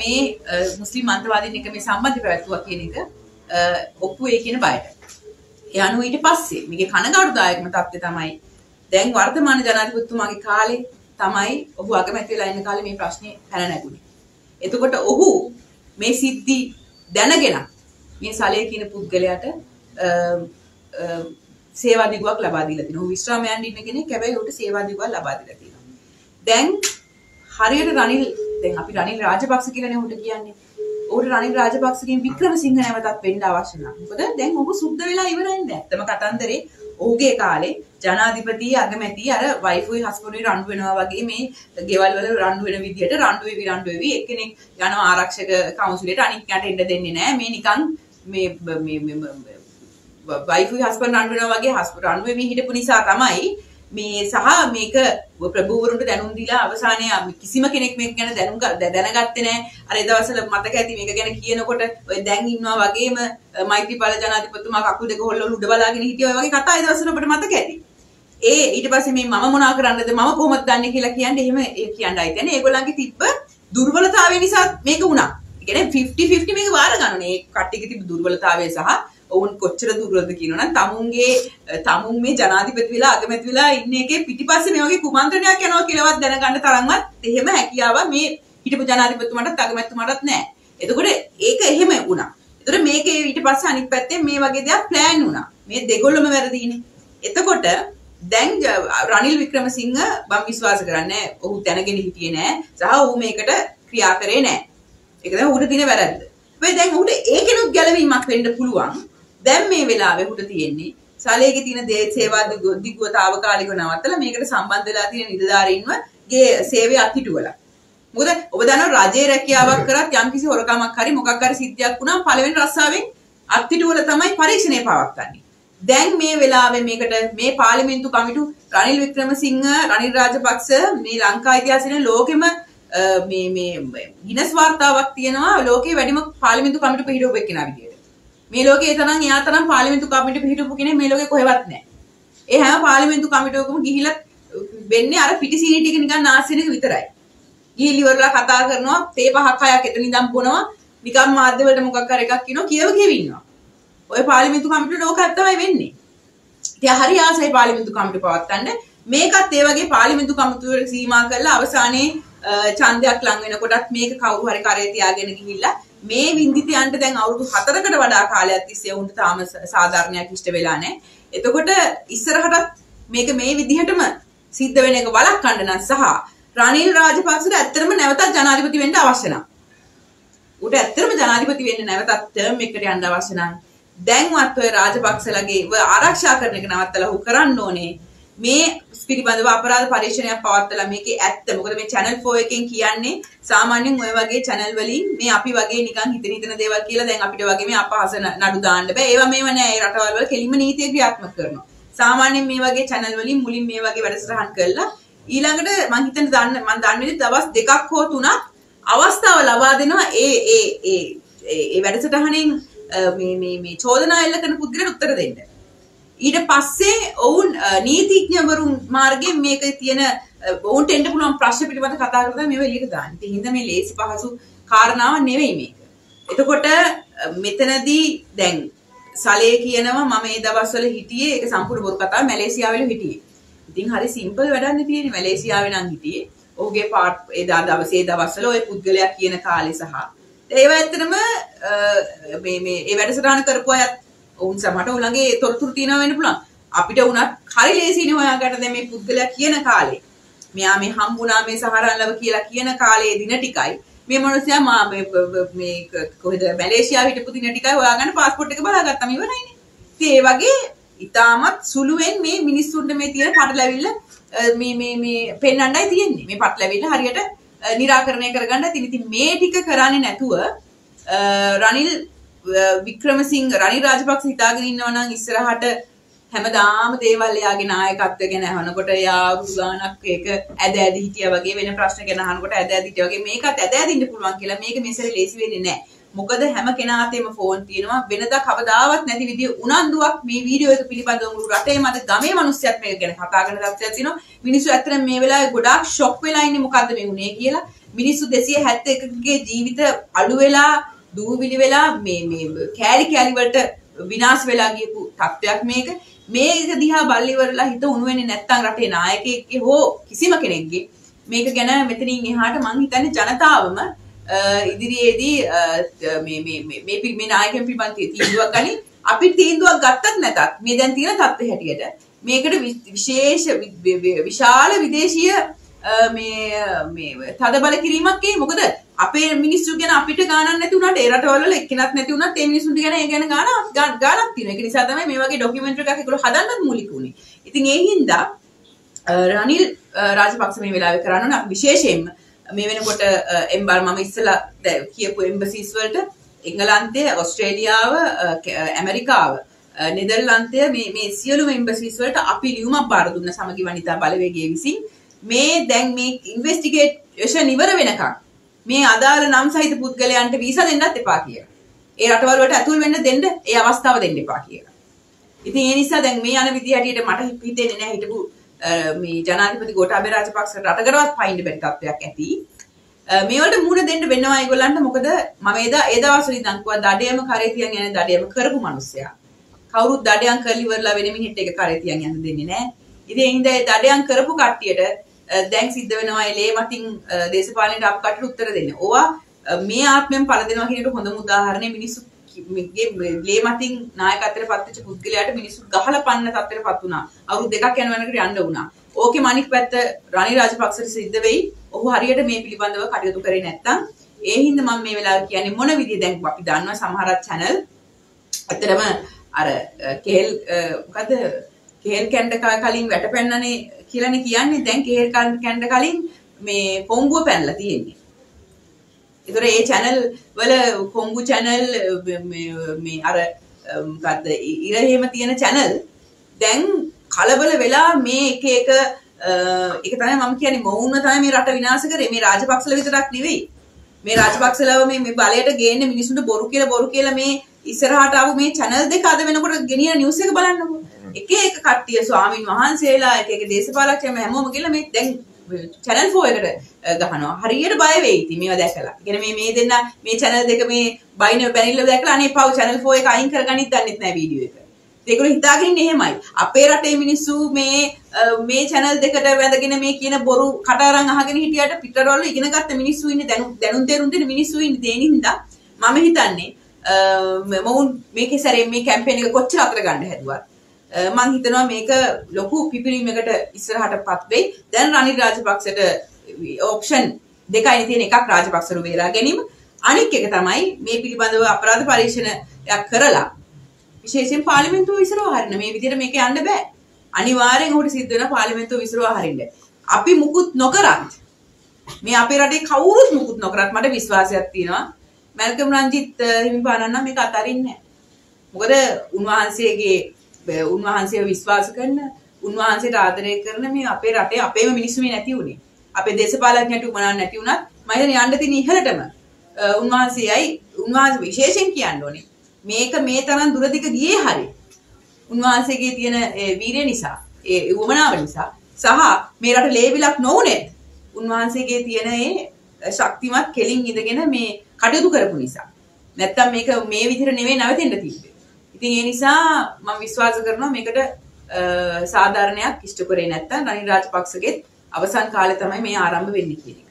මේ මුස්ලිම් අන්තවාදීන් එක මේ සම්බන්ධ පැවැත්වුවා කියන එක ඔප්පු වෙයි කියන බයට. ඒ අනුව ඊට පස්සේ මේකේ කනගාටුදායකම තත්ත්වය තමයි දැන් වර්තමාන ජනාධිපතිතුමාගේ කාලේ තමයි ඔහු අගමැති වෙලා ඉන්න කාලේ මේ ප්‍රශ්නේ පැන නැගුණේ. එතකොට ඔහු මේ සිද්ධි දැනගෙන මේ සලේ කියන පුද්ගලයාට සේවා දිගුවක් ලබා දීලා තිනවා. ඔහු විශ්‍රාමයන් ඉන්න කෙනෙක් හැබැයි ඔහුට සේවා දිගුවක් ලබා දීලා තියෙනවා. දැන් හරියට රනිල් දැන් අපි රනිල් රාජපක්ෂ කියලානේ ඔහුට කියන්නේ. ඔහුට රනිල් රාජපක්ෂගෙන් වික්‍රමසිංහ නැවතත් වෙන්න අවශ්‍ය නැහැ. මොකද දැන් ඔහු සුද්ධ වෙලා ඉවරයි නේද? ඇත්තම කතන්දරේ ඔහුගේ කාලේ ජනාධිපති අගමැති අර වයිෆුයි හස්බන්ඩුයි රණ්ඩු වෙනවා වගේ මේ ගෙවල් වල රණ්ඩු වෙන විදියට රණ්ඩු වෙවි රණ්ඩු වෙවි එක්කෙනෙක් යනවා ආරක්ෂක කවුන්සිලයට අනික් යට එන්න දෙන්නේ නැහැ මේ නිකන් මේ මේ වයිෆුයි හස්බන්ඩ් රණ්ඩු වෙනවා වගේ හස්බන්ඩ් රණ්ඩු වෙවි හිටපු නිසා තමයි මේ සහ මේක ප්‍රභූවරුන්ට දැනුම් දීලා අවසානයේ කිසිම කෙනෙක් මේක ගැන දැනුම් දැනගත්තේ නැහැ. අර ඒ දවස්වල මතක ඇති මේක ගැන කියනකොට ඔය දැන් ඉන්නවා වගේම මෛත්‍රීපාල ජනාධිපතිතුමා කකුල් දෙක හොල්ලලා උඩ බලාගෙන හිටියා ඔය වගේ කතා ඒ දවස්වල ඔබට මතක ඇති. ඒ ඊට පස්සේ මේ මම මොනා කරන්නද මම කොහොමද දන්නේ කියලා කියන්නේ එහෙම කියන්න අයිති නැහැ. ඒගොල්ලන්ගේ තිබ්බ දුර්වලතාවය නිසා මේක වුණා. ඒ කියන්නේ 50 50 මේක වාර ගන්නනේ. ඒ කට්ටියගේ තිබ්බ දුර්වලතාවය සහ ඔවුන් කොච්චර දුරද කියනවනම් තමුන්ගේ තමුන් මේ ජනාධිපති වෙලා අගමැති වෙලා ඉන්න එකේ පිටිපස්සේ මේ වගේ කුමන්ත්‍රණයක් යනවා කියලාවත් දැනගන්න තරම්වත් එහෙම හැකියාවක් මේ හිටපු ජනාධිපතිතුමාටත් අගමැතිතුමාටත් නැහැ. එතකොට ඒක එහෙම වුණා. එතකොට මේකේ ඊට පස්සේ අනිත් පැත්තේ මේ වගේ දෙයක් ප්ලෑන් වුණා. මේ දෙගොල්ලම වැරදීනේ. එතකොට දැන් රනිල් වික්‍රමසිංහ මම විශ්වාස කරන්නේ ඔහු දැනගෙන හිටියේ නෑ සහ ඔහු මේකට ක්‍රියා කරේ නෑ. ඒක තමයි ඔහුට තියෙන වැරද්ද. වෙයි දැන් ඔහුට ඒකෙනුත් ගැලවීමක් වෙන්න පුළුවන්. දැන් මේ වෙලාවේ උට තියෙන්නේ සලේගේ තියෙන දේ සේවා දිගුව తాවකාලිකව නවත්තලා මේකට සම්බන්ධ වෙලා තියෙන නිලධාරීන්ව ගේ සේවය අත්හිටුවලා. මොකද ඔබ දන්නවා රජයේ රැකියාවක් කරත් යම්කිසි හොරකමක් හරි මොකක් හරි සිද්ධියක් වුණාම පළවෙනි රස්සාවෙන් අත්හිටුවල තමයි පරීක්ෂණය පවත්වන්නේ. දැන් මේ වෙලාවේ මේකට මේ පාර්ලිමේන්තු කමිටු රනිල් වික්‍රමසිංහ රනිල් රාජපක්ෂ මේ ලංකා ඉතිහාසයේ ලෝකෙම මේ මේ ගිනස් වාර්තාවක් තියෙනවා ලෝකේ වැඩිම පාර්ලිමේන්තු කමිටු පිළිවෙලක් එක්කෙනා විදියට. මේ ලෝකේ තරම් එයා තරම් පාර්ලිමේන්තු කමිටු පිහිටපු කෙනෙක් මේ ලෝකේ කොහෙවත් නැහැ. ඒ හැම පාර්ලිමේන්තු කමිටුවකම ගිහිලා වෙන්නේ අර පිටි සීනි ටික නිකන් නාස්සින එක විතරයි. ගිහිලි වරලා කතා කරනවා තේ පහක් හයක් එතන ඉඳන් බොනවා නිකන් මාධ්‍ය වලට මොකක් හරි එකක් කියනවා කියව කියව ඉන්නවා. ඔය පාර්ලිමේන්තු කමිටුවට ඕකක් තමයි වෙන්නේ. ඉතින් හරි ආසයි පාර්ලිමේන්තු කමිටුව පවත්වන්න මේකත් ඒ වගේ පාර්ලිමේන්තු කමිටුවට සීමා කරලා අවසානයේ ඡන්දයක් ලඟ වෙනකොටත් මේක කවුරු හරි කරේ තියාගෙන ගිහිල්ලා මේ වින්දිතයන්ට දැන් අවුරුදු 4කට වඩා කාලයක් තිස්සේ උන්ට තාම සාධාරණයක් ඉෂ්ට වෙලා නැහැ. එතකොට ඉස්සරහටත් මේක මේ විදිහටම සිද්ධ වෙන එක වළක්වන්න නම් සහ රනිල් රාජපක්ෂට ඇත්තටම නැවතත් ජනාධිපති වෙන්න අවශ්‍ය නම් උට ඇත්තටම ජනාධිපති වෙන්න නැවතත් ටර්ම් එකට යන්න අවශ්‍ය නම් දැන්වත් ඔය රාජපක්ෂලගේ ආරක්ෂා කරන එක නවත්තලා උ කරන්න ඕනේ මේ පිළිබඳව අපරාධ පරීක්ෂණයක් පවත්වලා මේකේ ඇත්ත. මොකද මේ channel 4 එකෙන් කියන්නේ සාමාන්‍යයෙන් ඔය වගේ channel වලින් මේ අපි වගේ නිකන් හිතන හිතන දේවල් කියලා දැන් අපිට වගේ මේ අපහාස නඩු දාන්න බෑ. ඒවා මේව නෑ. ඒ රටවල් වල කෙලින්ම නීතිය ක්‍රියාත්මක කරනවා. සාමාන්‍යයෙන් මේ වගේ channel වලින් මුලින් මේ වගේ වැඩසටහන් කරලා ඊළඟට මම හිතන්නේ දන්න මම දන්නේ දවස් දෙකක් හෝ තුනක් අවස්ථාව ලබා දෙනවා ඒ ඒ ඒ ඒ වැඩසටහනෙන් මේ මේ මේ චෝදනා එල්ල කරන පුද්ගලයාට උත්තර දෙන්න. ඊට පස්සේ ඔවුන් නීතිඥවරුන් මාර්ගයෙන් මේක තියෙන ඔවුන්ට එන්න පුළුවන් ප්‍රශ්න පිළිබඳ කතා කරලා මේව එළියට දාන්න. ඉතින් හින්දා මේ ලේසි පහසු කාරණාවක් නෙවෙයි මේක. එතකොට මෙතනදී දැන් සලේ කියනවා මම මේ දවස්වල හිටියේ ඒක සම්පූර්ණ බොරු කතාව මැලේසියාවල හිටියේ. ඉතින් හරි සිම්පල් වැඩක් තියෙන්නේ මැලේසියාවේ නම් හිටියේ. ඔහුගේ පාට් එදා දවසේ දවස්වල ওই පුද්ගලයා කියන කාලේ සහ ඒව ඇත්තටම මේ මේ ඒ වැඩසටහන කරපු අයත් ඔවුන් සමට ඔලගේ තොරතුරු තියෙනවා වෙන්න පුළුවන්. අපිට උනත් හරි ලේසියිනේ හොයාගන්න දැන් මේ පුද්ගලයා කියන කාලේ. මෙයා මේ හම්බුණා මේ සහරන්ලව කියලා කියන කාලේ දින ටිකයි මේ මනුස්සයා මා මේ මේ කොහෙද මැලේසියාව හිටපු දින ටිකයි හොයාගන්න પાස්පෝර්ට් එක බලාගත්තම ඉවරයිනේ. ඉතින් ඒ වගේ ඉතාමත් සුළුවෙන් මේ මිනිස්සුන්ට මේ තියෙන පටලැවිල්ල මේ මේ මේ පෙන්වන්නයි තියෙන්නේ. මේ පටලැවිල්ල හරියට निराකරණය කරගන්න තියෙන. ඉතින් මේ ටික කරන්නේ නැතුව රනිල් වික්‍රමසිංහ රනිල් රාජපක්ෂ හිතාගෙන ඉන්නවා නම් ඉස්සරහට හැමදාම දේවල් එයාගේ නායකත්වය ගැන අහනකොට එයා අවුරුදු ගාණක් ඒක ඇද ඇද හිටියා වගේ වෙන ප්‍රශ්න ගැන අහනකොට ඇද ඇද හිටියා වගේ මේකත් ඇද ඇදින්න පුළුවන් කියලා මේක මෙසරේ ලේසි වෙන්නේ නැහැ. මොකද හැම කෙනාටම ෆෝන් තියෙනවා වෙනදා කවදාවත් නැති විදිය උනන්දුවක් මේ වීඩියෝ එක පිළිබඳව මුළු රටේ මත ගමේ මිනිස්සුත් මේක ගැන කතා කරන තත්ත්වයක් තියෙනවා. මිනිස්සු ඇත්තටම මේ වෙලාවේ ගොඩාක් ෂොක් වෙලා ඉන්නේ මොකද්ද මේ උනේ කියලා. මිනිස්සු 271ගේ ජීවිත අළු වෙලා දූවිලි වෙලා මේ මේ කෑලි කෑලි වලට විනාශ වෙලා ගියපු තත්ත්වයක් මේක. මේක දිහා බල්ලිවරලා හිත උණු වෙන්නේ නැත්නම් රටේ නායකයෙක්ගේ හෝ කිසිම කෙනෙක්ගේ. මේක ගැන මෙතනින් එහාට මං හිතන්නේ ජනතාවම ඉදිරියේදී මේ මේ මේ මේ නායකයන් පිළිබඳ තීන්දුවක් ගනි. අපි තීන්දුවක් ගත්තත් නැතත් මේ දැන් තියෙන තත්ත්වය හැටියට මේකට විශේෂ විශාල විදේශීය මේ මේ තද බල කිරීමක් ඒ මොකද අපේ මිනිස්සු ගැන අපිට ගානක් නැති වුණාට ඒ රටවල වල එක්කෙනක් නැති වුණාත් ඒ මිනිස්සුන්ට ගැන ඒ ගැන ගානක් ගානක් තියෙනවා. ඒක නිසා තමයි මේ වගේ ડોකියුමන්ටරි එකක් ඒගොල්ලෝ හදන්නත් මූලික වුණේ. ඉතින් ඒ හින්දා රනිල් රාජපක්ෂ මේ වෙලාවේ කරන්න ඕන අපි විශේෂයෙන්ම මේ වෙනකොට එම්බල් මම ඉස්සලා කියපු එම්බසිස් වලට එංගලන්තය, ඕස්ට්‍රේලියාව, ඇමරිකාව නෙදර්ලන්තය මේ මේ සියලුම එම්බසිස් වලට අපි ලියුමක් බාර දුන්න සමගි වනිතා බලවේගය විසින් මේ දැන් මේ ඉන්වෙස්ටිගේෂන් ඉවර වෙනකම් මේ අදාළ නම් සහිත පුද්ගලයන්ට වීසා දෙන්නත් එපා කියලා. ඒ රටවල් වලට ඇතුල් වෙන්න දෙන්න ඒ අවස්ථාව දෙන්න එපා කියලා. ඉතින් ඒ නිසා දැන් මේ යන විදිහ හැටියට මට හිතෙන්නේ නැහැ හිටපු මේ ජනාධිපති ගෝඨාභය රාජපක්ෂ රටකරවත් පයින්න බැරි තත්ත්වයක් ඇති. මේවට මුහුණ දෙන්න වෙනවා ඒගොල්ලන්ට මොකද මම එදා ඒ දවස්වල ඉඳන් කිව්වා දඩයම කරේ තියන් යන දඩයම කරපු මිනිස්සයා. කවුරුත් දඩයන් කරලි ඉවරලා වෙන මිනිහෙක් එක කරේ තියන් යන්න දෙන්නේ නැහැ. ඉතින් ඒ හින්දා ඒ දඩයන් කරපු කට්ටියට දැන් සිද්ධ වෙනවා එලේ මතින් දේශපාලනයට අප කටට උත්තර දෙන්න. ඕවා මේ ආත්මයෙන් පළ දෙනවා කියන එක හොඳම උදාහරණය මිනිස්සු ලේ මතින් නායකත්වයට පත්වෙච්ච පුද්ගලයාට මිනිස්සු ගහලා පන්න තත්ත්වයට පත් වුණා. අවුරුදු දෙකක් යන වෙනකොට යන්න වුණා. ඕකේ මණික් පැත්ත රනිල් රාජපක්ෂට සිද්ධ වෙයි. ඔහු හරියට මේ පිළිබඳව කටයුතු කරේ නැත්නම් ඒ හින්දා මම මේ වෙලාවේ කියන්නේ මොන විදිය දැන් අපි දන්නවා සමහරක් channel ඇත්තටම අර කේල් මොකද කේල් කැන්ඩ කලින් වැටපැන්නනේ කියලානේ කියන්නේ. දැන් කේල් කැන්ඩ කලින් මේ කොංගුව පැනලා තියෙන්නේ. ඒතර ඒ channel වල කොංගු channel මේ අර මොකද්ද ඉර එහෙම තියෙන channel දැන් කලබල වෙලා මේ එක එක ඒක තමයි මම කියන්නේ මොවුන්ව තමයි මේ රට විනාශ කරේ. මේ රාජපක්ෂල විතරක් නෙවෙයි. මේ රාජපක්ෂලව මේ මේ බලයට ගේන්නේ මිනිසුන්ට බොරු කියලා බොරු කියලා මේ ඉස්සරහට ආපු මේ channel දෙක අද වෙනකොට ගෙනියන නිවුස් එක බලන්නකෝ. එක එක කට්ටිය ස්වාමින් වහන්සේලා එක එක දේශපාලකයම හැමෝම කියලා මේ දැන් channel 4 එකට ගහනවා හරියට බය වෙයි ඉතින් මේවා දැකලා. කියන්නේ මේ මේ දෙන්න මේ channel දෙක මේ බයින බැනිල්ල දැකලා අනේ පව් channel 4 එක අයින් කරගනිත් දන්නෙත් නැහැ වීඩියෝ එක. ඒගොල්ලෝ හිතාගෙන ඉන්නේ එහෙමයි. අපේ රටේ මිනිස්සු මේ මේ channel දෙකට වැඳගෙන මේ කියන බොරු කට අරන් අහගෙන හිටියට පිටරවල ඉගෙන ගත්ත මිනිස්සු ඉන්නේ දැනුම් දැනුම් තේරුම් දෙන මිනිස්සු ඉන්නේ දේනින්දා මම හිතන්නේ මොවුන් මේකේ සැරේ මේ කැම්පේන් එක කොච්චර අතර ගන්න හැදුවත් මං හිතනවා මේක ලොකු පිපිරීමකට ඉස්සරහටපත් වෙයි. දැන් රනිල් රාජපක්ෂට ඔප්ෂන් දෙකයි තියෙන එකක් රාජපක්ෂරු බේරා ගැනීම. අනික් එක තමයි මේ පිළිබඳව අපරාධ පරීක්ෂණයක් කරලා විශේෂයෙන් පාර්ලිමේන්තුව විසිරව හරින මේ විදිහට මේක යන්න බෑ. අනිවාර්යෙන් උහුට සිද්ධ වෙන පාර්ලිමේන්තුව විසිරව හරින්න. අපි මුකුත් නොකරත් මේ අපේ රටේ කවුරුත් මුකුත් නොකරත් මට විශ්වාසයක් තියෙනවා මැල්කම් රංජිත් හිමිපාණන් නම් මේක අතරින්නේ නැහැ. මොකද උන්වහන්සේගේ උන්වහන්සේව විශ්වාස කරන උන්වහන්සේට ආදරය කරන මේ අපේ රටේ අපේම මිනිස්සු මේ නැති උනේ. අපේ දේශපාලඥයට උමනාවක් නැති වුණත් මම හිතන්නේ යන්න තියෙන ඉහළටම උන්වහන්සේයි උන්වහන්සේ විශේෂයෙන් කියන්න ඕනේ. මේක මේ තරම් දුරදිග ගියේ හරි. උන්වහන්සේගේ තියෙන වීරිය නිසා, ඒ උමනාව නිසා සහ මේ රට ලේබිලක් නොවුනේ උන්වහන්සේගේ තියෙන ඒ ශක්තිමත් කෙලින් ඉඳගෙන මේ කටයුතු කරපු නිසා. නැත්තම් මේක මේ විදිහට නෙවෙයි නැවතෙන්න තිබ්බේ. ඉතින් ඒ නිසා මම විශ්වාස කරනවා මේකට සාධාරණයක් ඉෂ්ට කරේ නැත්තම් රනිල් රාජපක්ෂගෙත් අවසන් කාලේ තමයි මේ ආරම්භ වෙන්නේ කියන එක.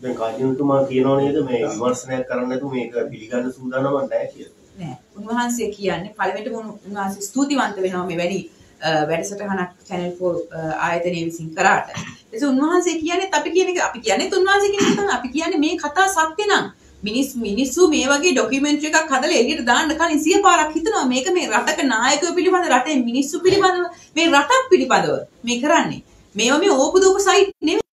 දැන් කාජිනතුමා කියනවා නේද මේ විමර්ශනයක් කරන්න නැතුව මේක පිළිගන්න සූදානම්ක් නැහැ කියලා. නෑ. උන්වහන්සේ කියන්නේ පළවෙනිට උන්වහන්සේ ස්තුතිවන්ත වෙනවා මේ වැඩි වැඩසටහනක් channel 4 ආයතනය විසින් කරාට. එතකොට උන්වහන්සේ කියන්නේ අපි කියන එක අපි කියන්නේ උන්වහන්සේ කියන එක තමයි අපි කියන්නේ මේ කතා සත්‍ය නම් මිනිස් මිනිස්සු මේ වගේ ඩොකියුමන්ටරි එකක් හදලා එළියට දාන්න කලින් සිය පාරක් හිතනවා මේක මේ රටක නායකයෝ පිළිබඳ රටේ මිනිස්සු පිළිබඳව මේ රටක් පිළිබඳව මේ කරන්නේ. මේවා මේ ඕපදූප සයිට් නෙමෙයි.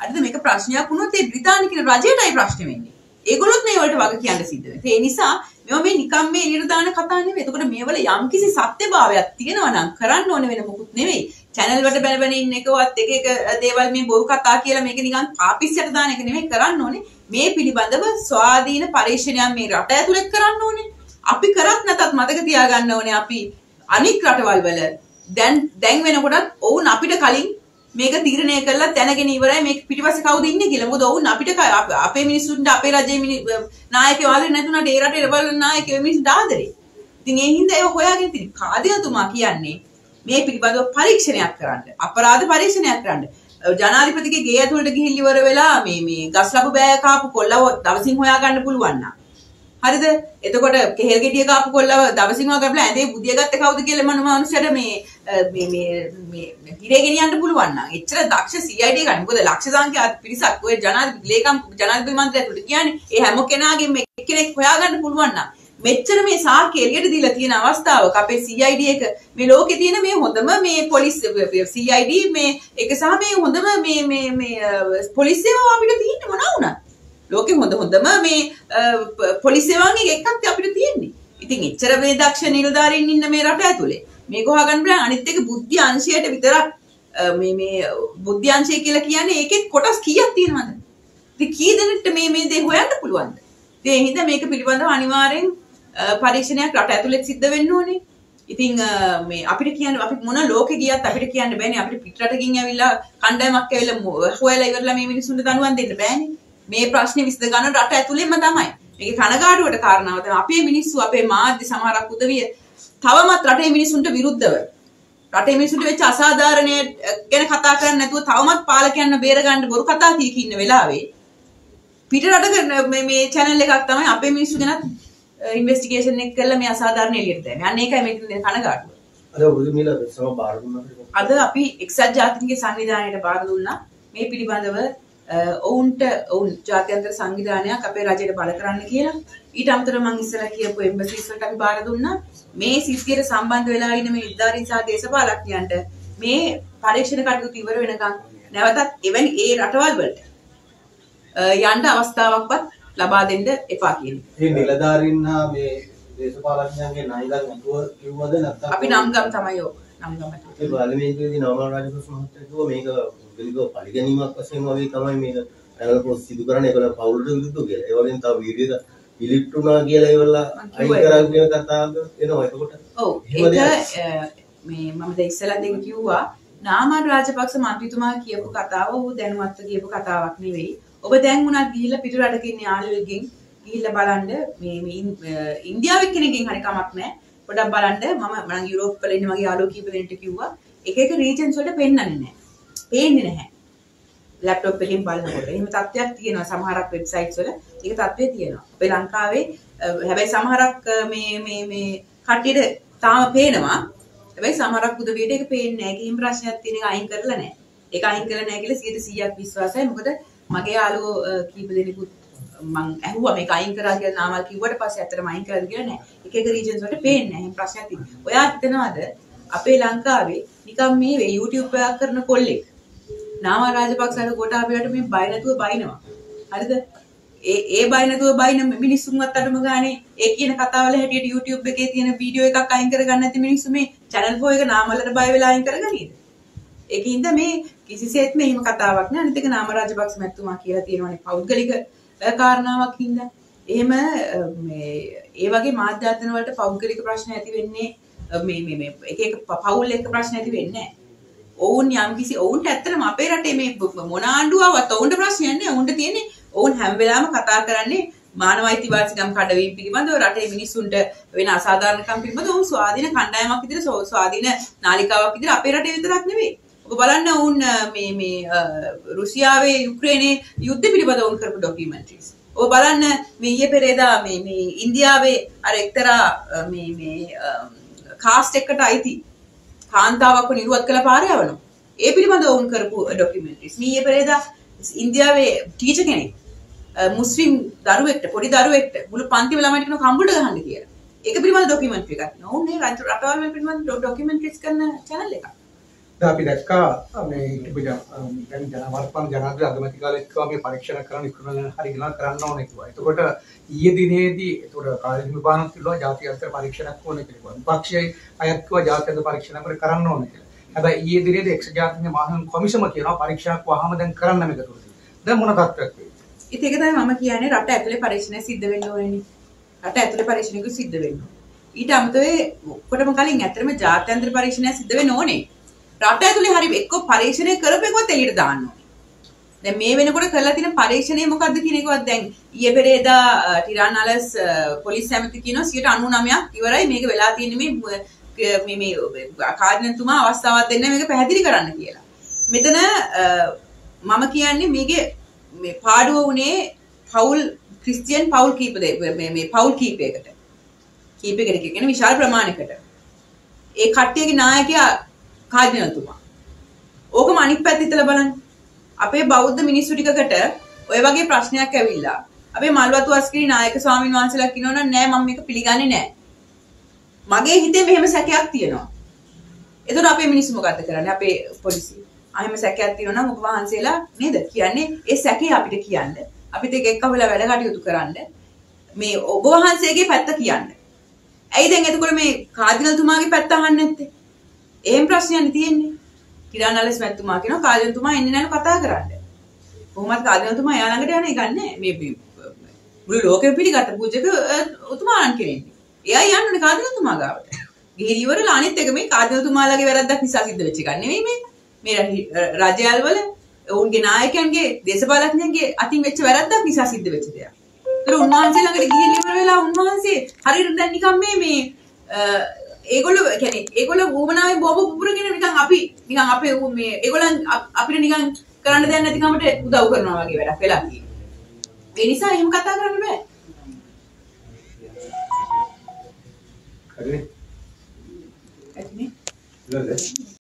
අද මේක ප්‍රශ්නයක් වුණොත් ඒ බ්‍රිතාන්‍ය කියන රජයටයි ප්‍රශ්නේ වෙන්නේ. ඒගොල්ලොත් මේ වලට වග කියන්න සිද්ධ වෙනවා. ඒ නිසා මේවා මේ නිකම් මේ එළියට දාන කතා නෙවෙයි. එතකොට මේවල යම්කිසි සත්‍යභාවයක් තියෙනවා නම් කරන්න ඕනේ වෙන මොකුත් නෙවෙයි. channel වලට බැන බැන ඉන්න එකවත් එක එක දේවල් මේ බොරු කතා කියලා මේක නිකන් පාපිස්සට දාන එක නෙවෙයි කරන්න ඕනේ. මේ පිළිබඳව ස්වාධීන පරීක්ෂණයක් මේ රට ඇතුළේ කරන්න ඕනේ. අපි කරත් නැතත් මතක තියාගන්න ඕනේ අපි අනික් රටවල් වල දැන් දැන් වෙනකොටත් ඔවුන් අපිට කලින් මේක තීරණය කරලා දැනගෙන ඉවරයි මේක පිටිපස්සේ කවුද ඉන්නේ කියලා. මොකද ඔවුන් අපිට ක- අප- අපේ මිනිස්සුන්ට අපේ රජයේ මිනි නායකයෝ ආදරේ නැතුණාට ඒ රටේ රබල් නායකයෝ මිනිස්සුන්ට ආදරේ. ඉතින් ඒ හින්දා ඒක හොයාගෙන තියෙන කාදියතුමා කියන්නේ මේ පිළිබඳව පරීක්ෂණයක් කරන්න. අපරාධ පරීක්ෂණයක් කරන්න. ජනාධිපතිගේ ගේ ඇතුළට ගිහින් ඉවර වෙලා මේ මේ ගස් ලබු බෑ කාපු කොල්ලව දවසින් හොයාගන්න පුළුවන් නම්. හරිද? එතකොට කෙහෙල් ගෙඩිය කාපු කොල්ලව දවසින් හොයාගන්න ඇඳේ බුදිය ගත්තේ කවුද කියලා මම මනුස්සයට මේ අ, මේ මේ මේ හිරේ ගෙනියන්න පුළුවන් නම්. එච්චර දක්ෂ CID ගන්න. මොකද ලක්ෂ සංඛ්‍යාත පිරිසක් ඔය ජනාධිපති ලේකම් ජනාධිපති මන්ත්‍රී ඇතුළට කියන්නේ ඒ හැම කෙනාගේම එක්කෙනෙක් හොයාගන්න පුළුවන් නම්. මෙච්චර මේ සාක්ෂි එළියට දීලා තියෙන අවස්ථාවක අපේ CID එක මේ ලෝකේ තියෙන මේ හොඳම මේ පොලිස් CID මේ එක සහ මේ හොඳම මේ මේ මේ අ, පොලිස් සේවාව අපිට තියෙන්න මොනවා වුණත් ලෝකෙ හොඳ හොඳම මේ අ, ප- පොලිස් සේවාවන්ගේ එකක් අපිට තියෙන්නේ. ඉතින් එච්චර මේ දක්ෂ නිලධාරීන් ඉන්න මේ රට ඇතුලේ මේක හොයාගන්න බෑ අනිත් එක බුද්ධි අංශයට විතරක් අ, මේ මේ බුද්ධි අංශය කියලා කියන්නේ ඒකෙත් කොටස් කීයක් තියෙනවද? ඉතින් කී දෙනෙක්ට මේ මේ දේ හොයන්න පුළුවන්ද? ඉතින් ඒ හින්දා මේක පිළිබඳව අනිවාර්යෙන් අ, පරීක්ෂණයක් රට ඇතුලේ සිද්ධ වෙන්න ඕනේ. ඉතින් අ, මේ අපිට කියන්න අපි මොන ලෝකෙ ගියත් අපිට කියන්න බෑනේ අපිට පිටරටකින් ඇවිල්ලා කණ්ඩායමක් ඇවිල්ලා මೊ- හොයලා ඉවරලා මේ මිනිස්සුන්ට දනුවම් දෙන්න බෑනේ. මේ ප්‍රශ්නේ විසඳ ගන්න රට ඇතුළෙම තමයි. මේකේ කනගාටුවට කාරණාව තමයි අපේ මිනිස්සු අපේ මාධ්‍ය සමහරක් උදවිය තවමත් රටේ මිනිස්සුන්ට විරුද්ධව රටේ මිනිස්සුන්ට වෙච්ච අසාධාරණය ගැන කතා කරන්නේ නැතුව තවමත් පාලකයන්ව බේර ගන්න බොරු කතා කී කී ඉන්න වෙලාවේ පිට රටක මේ මේ channel එකක් තමයි අපේ මිනිස්සු ගැන ඉන්වෙස්ටිගේෂන් එක කරලා මේ අසාධාරණ එළියට දැම්මේ. අන්න ඒකයි තියෙන කනගාටුව. අද අපි එක්සත් ජාතීන්ගේ සංවිධානයට බාර දුන්නා මේ පිළිබඳව ඔවුන්ට ඔවුන් ජාත්‍යන්තර සංවිධානයක් අපේ රජයට බල කරන්න කියලා ඊට අමතරව මම ඉස්සර කියපු එම්බසිස් වලට අපි බාර දුන්නා මේ සිද්ධියට සම්බන්ධ වෙලා ඉන්න මේ නිලධාරීන් සහ දේශපාලකයන්ට මේ පරීක්ෂණ කටයුතු ඉවර වෙනකන් නැවතත් එවැනි ඒ රටවල් වලට යන්න අවස්ථාවක්වත් ලබා දෙන්න එපා කියන. ඒ නිලධාරීන් හා මේ දේශපාලඥයන්ගේ නයිලක් නැතුව කිව්වද නැත්නම් අපි නම් ගම් තමයි ඔය නම් ගමට. ඒ පාර්ලිමේන්තුවේදී නවමල් රාජපක්ෂ මහත්තයා කිව්වා මේක පිළිගව පරිගැනීමක් වශයෙන් වගේ තමයි මේක පැනල් පොස් සිදු කරන්නේ ඒකල පවුලට විරුද්ධව කියලා. ඒ වගේම තව වීඩියෝ එක ඩිලීට් වුණා කියලා ඒවලා අයින් කරා කියන කතාව එනවා. එතකොට ඔව් ඒක මේ මම දැන් ඉස්සෙල්ලා දෙක කිව්වා නාමල් රාජපක්ෂ මන්ත්‍රීතුමා කියපු කතාව ඌ දැනුවත්ව කියපු කතාවක් නෙවෙයි. ඔබ දැන් උනත් ගිහිල්ලා පිටු රටක ඉන්න යාළුවෙක්ගෙන් ගිහිල්ලා බලන්න මේ ඉන්දියාවේ කෙනෙක්ගෙන් හරි කමක් නැහැ. පොඩක් බලන්න මම මම යුරෝප් වල ඉන්න මගේ යාළුවෝ කීප දෙනෙක්ට කිව්වා එක එක රීජන්ස් වලට පෙන්වන්නේ නැහැ. පේන්නේ නැහැ. ලැප්ටොප් එකෙන් බලනකොට. එහෙම තත්ත්වයක් තියෙනවා සමහරක් වෙබ්සයිට්ස් වල. ඒක තත්ත්වය තියෙනවා. අපේ ලංකාවේ අ, හැබැයි සමහරක් අ, මේ මේ මේ කට්ටියට තාම පේනවා. හැබැයි සමහරක් උදවියට ඒක පේන්නේ නැහැ. ඒකෙන් ප්‍රශ්නයක් තියෙන එක අයින් කරලා නැහැ. ඒක අයින් කරලා නැහැ කියලා 100%ක් විශ්වාසයි. මොකද මගේ යාළුවෝ අ, කීප දෙනෙකුත් මං ඇහුවා මේක අයින් කරා කියලා නාමල් කිව්වට පස්සේ ඇත්තටම අයින් කරාද කියලා නෑ. එක එක රීජන්ස් වලට පේන්නේ නැහැ. එහෙම ප්‍රශ්නයක් තියෙනවා. ඔයා හිතනවාද අපේ ලංකාවේ නිකන් මේ YouTube එකක් කරන කොල්ලෙක් නාමල් රාජපක්ෂට ගොඩාබියට මේ බය නැතුව බයිනවා. හරිද? ඒ ඒ බය නැතුව බයින මිනිස්සුන්වත් අඩුම ගානේ ඒ කියන කතාවල හැටියට YouTube එකේ තියෙන වීඩියෝ එකක් අයින් කරගන්න නැති මිනිස්සු මේ channel 4 එක නාමලට බය වෙලා අයින් කරගනීද? ඒකින්ද මේ කිසිසේත්ම එහෙම කතාවක් නෑ. අනිත් එක නාම රාජපක්ෂ මැතිතුමා කියලා තියෙනවානේ පෞද්ගලික අ, කාරණාවක් හින්දා. එහෙම අ, මේ ඒ වගේ මාධ්‍යායතන වලට පෞද්ගලික ප්‍රශ්න ඇති වෙන්නේ අ, මේ මේ මේ එක එක ප- පවුල් එක ප්‍රශ්න ඇති වෙන්නේ නෑ. ඔවුන් යම්කිසි ඔවුන්ට ඇත්තටම අපේ රටේ මේ බ- මොන ආණ්ඩුවවත් ඔවුන්ට ප්‍රශ්නයක් නෑ. ඔවුන්ට තියෙන්නේ ඔවුන් හැම වෙලාවෙම කතා කරන්නේ මානව අයිතිවාසිකම් කඩවීම පිළිබඳව රටේ මිනිස්සුන්ට වෙන අසාධාරණකම් පිළිබඳව ඔවුන් ස්වාධීන කණ්ඩායමක් විදිහට ස්ව- ස්වාධීන නාලිකාවක් විදිහට අපේ රටේ විතරක් නෙවෙයි. ඔබ බලන්න ඔවුන් අ, මේ මේ අ, රුසියාවේ යුක්‍රේනයේ යුද්ධ පිළිබඳව ඔවුන් කරපු ඩොකියුමන්ටරිස්. ඔබ බලන්න මේ ඊයේ පෙරේදා මේ මේ ඉන්දියාවේ අර එක්තරා අ, මේ මේ කාස්ට් එකකට අයිති කාන්තාවක්ව නිරුවත් කළ පාරේ යවනවා. ඒ පිළිබඳව ඔවුන් කරපු ඩොකියුමන්ටරිස්. මේ ඊයේ පෙරේදා ඉන්දියාවේ ටීචර් කෙනෙක් අ, මුස්ලිම් දරුවෙක්ට පොඩි දරුවෙක්ට මුළු පන්තිම ළමයිට කියන කම්බුඩ ගහන්න කියලා. ඒක පිළිබඳ ඩොකියුමන්ටරි එකක්. නෝනේ රට රටවල් වල පිළිබඳ ඩොකියුමන්ටරිස් කරන channel එකක්. දැන් අපි දැක්කා මේ හිටපු ජන දැන් ජන වර්තමාන ජනාධිපති අගමැති කාලෙත් කිව්වා මේ පරීක්ෂණ කරන්න ඉක්මනට හරි ගෙනත් කරන්න ඕනේ කිව්වා. එතකොට ඊයේ දිනේදී එතකොට කාලේ විපාකම් කිව්වා ජාතික අන්තර පරීක්ෂණයක් ඕනේ කියලා. විපක්ෂයේ අයත් කිව්වා ජාතික අන්තර පරීක්ෂණ අපිට කරන්න ඕනේ කියලා. හැබැයි ඊයේ දිනේදී එක්සත් ජාතීන්ගේ මහා කොමිසම කියනවා පරීක්ෂාවක් වහම දැන් කරන්න මේක තුරදී. දැන් මොන තත්ත්වයක් වෙයි? ඉතින් ඒක තමයි මම කියන්නේ රට ඇතුලේ පරීක්ෂණ සිද්ධ වෙන්න ඕනේනේ. රට ඇතුලේ පරීක්ෂණයක සිද්ධ වෙන්න. ඊට අමතරව ඔක්කොටම කලින් ඇත්තටම ජාත්‍යන්තර පරීක්ෂණයක් සිද්ධ වෙන්න ඕනේ. රට ඇතුලේ හරි එක්ක පරීක්ෂණය කරපෙකවත් එළියට දාන්න ඕනේ. දැන් මේ වෙනකොට කරලා තියෙන පරීක්ෂණය මොකද්ද කියන එකවත් දැන් ඊයේ පෙරේදා අ, ටිරානාලස් අ, පොලිස් ඇමති කියනවා 99ක් ඉවරයි මේක වෙලා තියෙන්නේ මේ අ, මේ මේ කාර්යනතුමා අවස්ථාවක් දෙන්න මේක පැහැදිලි කරන්න කියලා. මෙතන අ, මම කියන්නේ මේකේ මේ පාඩුව උනේ පවුල් ක්‍රිස්තියන් පවුල් කීප දෙ- මේ මේ පවුල් කීපයකට. කීපයකට කියන්නේ විශාල ප්‍රමාණයකට. ඒ කට්ටියගේ නායකයා කාර්යනතුමා. ඕකම අනිත් පැත්ත හිතලා බලන්න. අපේ බෞද්ධ මිනිස්සු ටිකකට ඔය වගේ ප්‍රශ්නයක් ඇවිල්ලා අපේ මල්වතු අස්කිරි නායක ස්වාමීන් වහන්සේලා කියනවනම් නෑ මම මේක පිළිගන්නේ නෑ. මගේ හිතේ මෙහෙම සැකයක් තියෙනවා. එතකොට අපේ මිනිස්සු මොකද්ද කරන්නේ? අපේ පොලිසිය. අහෙම සැකයක් තියෙනවා නම් ඔබ වහන්සේලා නේද කියන්නේ ඒ සැකේ අපිට කියන්න. අපිට ඒක එක්කවලා වැඩ කටයුතු කරන්න. මේ ඔබ වහන්සේගේ පැත්ත කියන්න. ඇයි දැන් එතකොට මේ කාදිනල්තුමාගේ පැත්ත අහන්නේ නැත්තේ? එහෙම ප්‍රශ්නයක් තියෙන්නේ. කිරානලස් මැතිතුමා කියනවා කාදිනල්තුමා එන්නේ නැහැ කතා කරන්න. කොහොමද කාදිනල්තුමා එයා ළඟට යන්නේ ගන්නෑ. මේ මේ මුළු ලෝකෙම පිළිගත්ත පූජක අ, උතුමාණන් කෙනෙක්. එයා යන්නේ කාදිනල්තුමා ගාවට. ගිහිලි ඉවරලා අනිත් එක මේ කාදිනල්තුමාලාගේ වැරද්දක් නිසා සිද්ධ වෙච්ච එකක් නෙවෙයි මේක. මේ රජ- රජයල් වල ඔවුන්ගේ නායකයන්ගේ දේශපාලඥයන්ගේ අතින් වෙච්ච වැරද්දක් නිසා සිද්ධ වෙච්ච දෙයක්. ඒතර උන්වහන්සේ ළඟට ගිහින් ඉවර වෙලා උන්වහන්සේ හරියට දැන් නිකන් මේ මේ අ, ඒගොල්ලෝ කියන්නේ ඒගොල්ලෝ වුමනාවේ බොබ පුපුරගෙන නිකන් අපි නිකන් අපේ මේ ඒගොල්ලන් අප- අපිට නිකන් කරන්න දෙයක් නැති කමට උදව් කරනවා වගේ වැඩක් වෙලා තියෙනවා. ඒ නිසා එහෙම කතා කරන්න බෑ. හරිනේ ඇතිනේ. ඉවරද